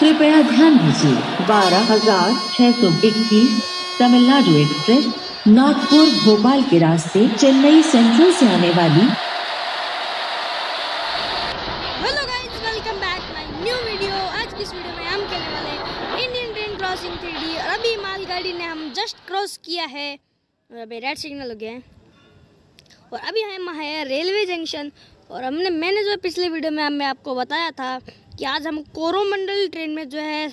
कृपया ध्यान दीजिए। बारह हज़ार छह सौ इक्कीस तमिलनाडु एक्सप्रेस, नागपुर भोपाल के रास्ते, चेन्नई सेंट्रल से आने वाली। Hello guys welcome back my new video आज की वीडियो में हम करने वाले हैं इंडियन ट्रेन क्रॉसिंग थ्री अभी मालगाड़ी ने हम जस्ट क्रॉस किया है। और अभी रेड सिग्नल हो गया है। और अभी हम है रेलवे जंक्शन और हमने, मैंने जो पिछले वीडियो में हमें आपको बताया था कि आज हम कोरोमंडल ट्रेन में जो है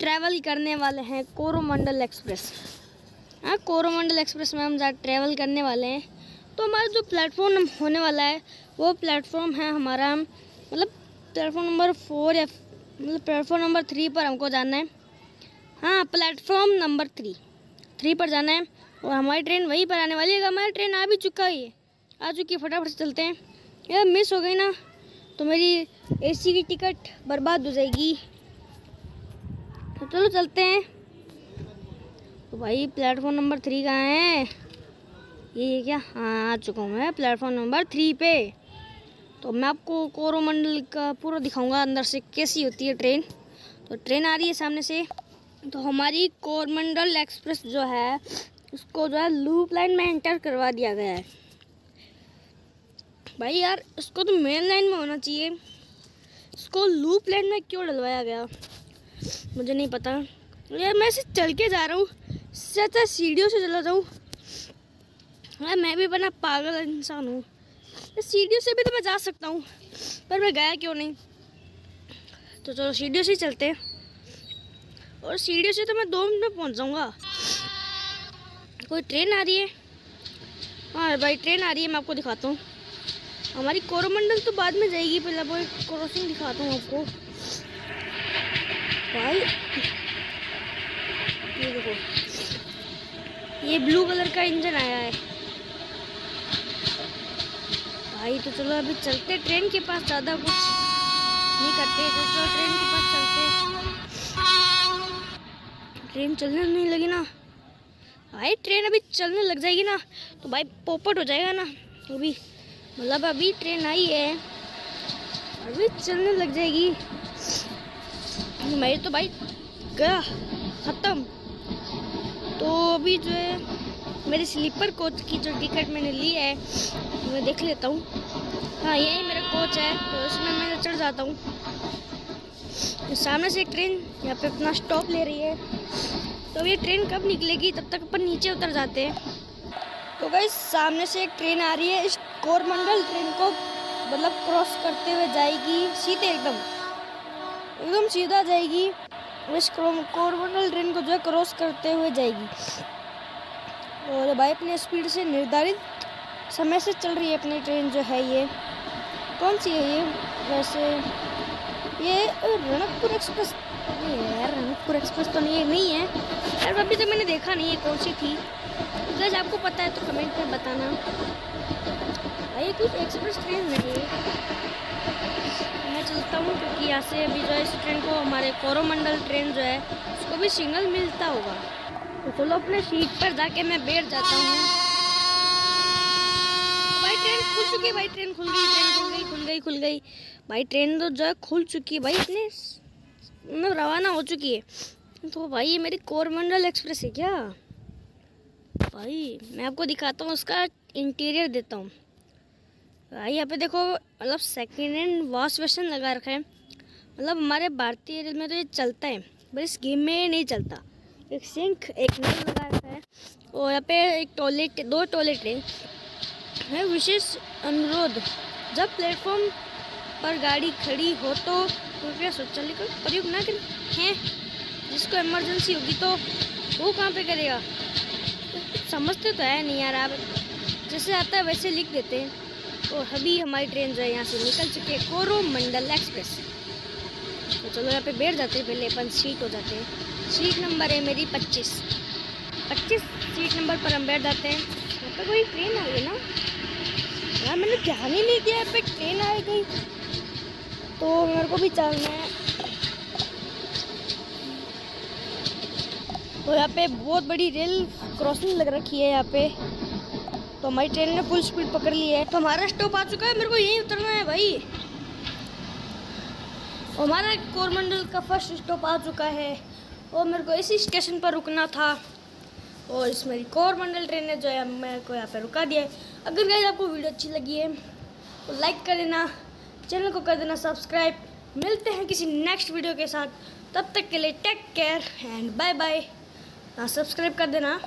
ट्रैवल करने वाले हैं, कोरोमंडल एक्सप्रेस हाँ कोरोमंडल एक्सप्रेस में हम जहाँ ट्रैवल करने वाले हैं। तो हमारा जो प्लेटफॉर्म होने वाला है, वो प्लेटफॉर्म है हमारा मतलब प्लेटफॉर्म नंबर फोर या मतलब प्लेटफॉर्म नंबर थ्री पर हमको जाना है। हाँ प्लेटफॉर्म नंबर थ्री थ्री पर जाना है और हमारी ट्रेन वहीं पर आने वाली है। हमारी ट्रेन आ भी चुका ही है, आ चुकी है, फटाफट से चलते हैं। यार मिस हो गई ना तो मेरी एसी की टिकट बर्बाद हो जाएगी। तो चलो चलते हैं। तो भाई प्लेटफॉर्म नंबर थ्री कहाँ है? ये क्या? हाँ आ चुका हूँ मैं प्लेटफॉर्म नंबर थ्री पे। तो मैं आपको कोरोमंडल का पूरा दिखाऊँगा, अंदर से कैसी होती है ट्रेन तो ट्रेन आ रही है सामने से। तो हमारी कोरमंडल एक्सप्रेस जो है, उसको जो है लूप लाइन में एंटर करवा दिया गया है। भाई यार, इसको तो मेन लाइन में होना चाहिए। इसको लूप लाइन में क्यों डलवाया गया? मुझे नहीं पता। यार, मैं इसे चल के जा रहा हूँ। इससे अच्छा सीढ़ियों से चला जाऊँ। यार, मैं भी बना पागल इंसान हूँ। सीढ़ियों से भी तो मैं जा सकता हूँ, पर मैं गया क्यों नहीं? तो चलो, सीढ़ियों से ही चलते हैं। और सीढ़ियों से तो मैं दो मिनट में पहुँच जाऊँगा। कोई ट्रेन आ रही है? हाँ भाई ट्रेन आ रही है, मैं आपको दिखाता हूँ। हमारी कोरोमंडल तो बाद में जाएगी, पहले वो क्रॉसिंग दिखाता हूँ आपको। भाई, ये देखो। ये ब्लू कलर का इंजन आया है। भाई तो चलो अभी चलते ट्रेन के पास ज़्यादा कुछ नहीं करते तो चलो ट्रेन के पास चलते ट्रेन चलने नहीं लगी ना। भाई ट्रेन अभी चलने लग जाएगी ना तो भाई पोपट हो जाएगा ना अभी मतलब अभी ट्रेन आई है। अभी चलने लग जाएगी। मेरी तो भाई गया, ख़त्म। तो अभी जो है, मेरे स्लीपर कोच की जो टिकट मैंने ली है, मैं देख लेता हूँ। हाँ यही मेरा कोच है तो इसमें मैं चढ़ जाता हूँ। तो सामने से एक ट्रेन यहाँ पे अपना स्टॉप ले रही है। तो ये ट्रेन कब निकलेगी? तब तक अपन नीचे उतर जाते हैं। तो गई सामने से एक ट्रेन आ रही है। इस कोरमंडल ट्रेन को मतलब क्रॉस करते हुए जाएगी सीधे एकदम। एकदम सीधा जाएगी। इस कोरमंडल ट्रेन को जो है क्रॉस करते हुए जाएगी। और भाई, अपने स्पीड से निर्धारित समय से चल रही है अपनी ट्रेन जो है ये। कौन सी है ये? वैसे, ये रणकपुर एक्सप्रेस यार रणकपुर एक्सप्रेस तो नहीं नहीं है। यार, अभी तो मैंने देखा नहीं है कौन सी थी। अगर आपको पता है तो कमेंट में बताना। भाई कुछ एक्सप्रेस ट्रेन नहीं मैं चलता हूँ क्योंकि यहाँ से अभी जो है, इस ट्रेन को हमारे कोरोमंडल ट्रेन जो है, उसको भी सिग्नल मिलता होगा। तो चलो अपने सीट पर जाके मैं बैठ जाता हूँ। भाई ट्रेन खुल चुकी है, भाई ट्रेन खुल गई ट्रेन खुल गई खुल गई खुल गई। भाई ट्रेन तो जो है खुल चुकी है, भाई, इतने मतलब रवाना हो चुकी है। तो भाई, ये मेरी कोरमंडल एक्सप्रेस है क्या? भाई, मैं आपको दिखाता हूँ, उसका इंटीरियर देता हूँ। भाई, यहाँ पे देखो मतलब सेकेंड हैंड वॉश बेसन लगा रखा है। मतलब हमारे भारतीय रेल में तो ये चलता है, पर इस गेम में नहीं चलता। एक सिंक एक नल लगा रखा है, और यहाँ पे एक टॉयलेट दो टॉयलेट है। है विशेष अनुरोध, जब प्लेटफॉर्म पर गाड़ी खड़ी हो तो कृपया शौचालय का प्रयोग ना करें। हैं, जिसको इमरजेंसी होगी तो वो कहाँ पे करेगा? समझते तो है नहीं यार, आप जैसे आता है वैसे लिख देते हैं। और अभी हमारी ट्रेन जो है यहाँ से निकल चुकी है कोरोमंडल एक्सप्रेस। तो चलो यहाँ पे बैठ जाते हैं, पहले अपन सीट हो जाते हैं। सीट नंबर है मेरी पच्चीस। पच्चीस सीट नंबर पर हम बैठ जाते हैं। यहाँ पे कोई ट्रेन आ गई ना? यार मैंने ध्यान ही नहीं दिया पे ट्रेन आ गई। तो मेरे को भी चलना है। तो यहाँ पे बहुत बड़ी रेल क्रॉसिंग लग रखी है यहाँ पे। तो हमारी ट्रेन ने फुल स्पीड पकड़ ली है। तो हमारा स्टॉप आ चुका है। मेरे को यहीं उतरना है भाई। हमारा कोरमंडल का फ़र्स्ट स्टॉप आ चुका है। और मेरे को इसी स्टेशन पर रुकना था। और इस मेरी कोरमंडल ट्रेन ने जो है, मेरे को यहाँ पे रुका दिया है। अगर गाइस आपको वीडियो अच्छी लगी है तो लाइक कर देना। चैनल को कर देना सब्सक्राइब मिलते हैं किसी नेक्स्ट वीडियो के साथ। तब तक के लिए take care and bye bye subscribe कर देना।